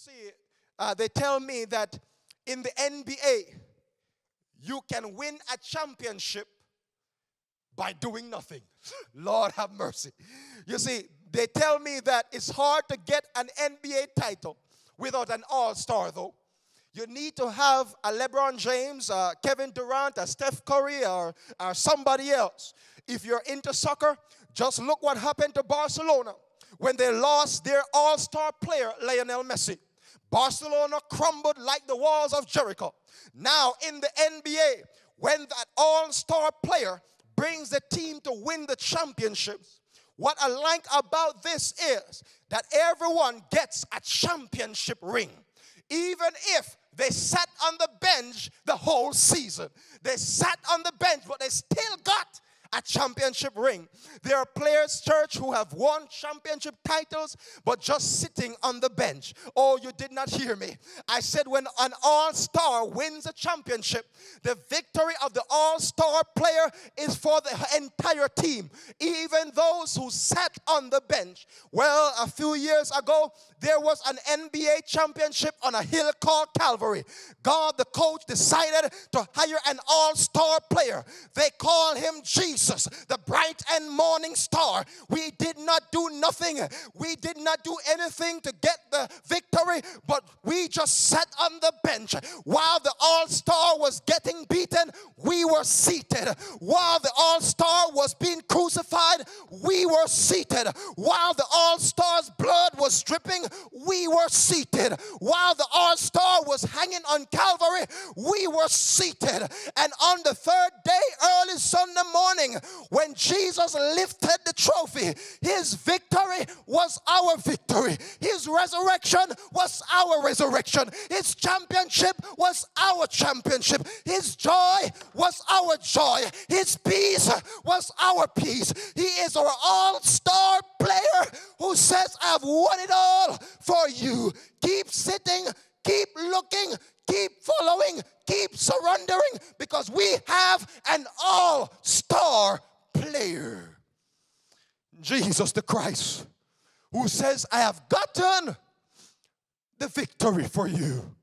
see, uh, they tell me that in the NBA, you can win a championship by doing nothing. Lord have mercy. You see, they tell me that it's hard to get an NBA title without an all star, though. You need to have a LeBron James, a Kevin Durant, a Steph Curry, or, or somebody else. If you're into soccer, just look what happened to Barcelona when they lost their all star player, Lionel Messi. Barcelona crumbled like the walls of Jericho. Now, in the NBA, when that all star player brings the team to win the championships, what I like about this is that everyone gets a championship ring. Even if they sat on the bench the whole season, they sat on the bench, but they still got championship ring. There are players, church, who have won championship titles but just sitting on the bench. Oh, you did not hear me. I said, when an all star wins a championship, the victory of the all star player is for the entire team, even those who sat on the bench. Well, a few years ago, there was an NBA championship on a hill called Calvary. God, the coach, decided to hire an all star player. They call him Jesus. Jesus, the bright and morning star. We did not do nothing. We did not do anything to get the victory, but we just sat on the bench while the all star was getting beaten. We were seated. While the all star was being crucified, we were seated. While the all star's was dripping, we were seated. While the all star was hanging on Calvary, we were seated. And on the third day, early Sunday morning, when Jesus lifted the trophy, his victory was our victory. His resurrection was our resurrection. His championship was our championship. His joy was our joy. His peace was our peace. He is our all star player who says, I've won it all for you. Keep sitting, keep looking, keep following, keep surrendering because we have an all star player. Jesus the Christ, who says, I have gotten the victory for you.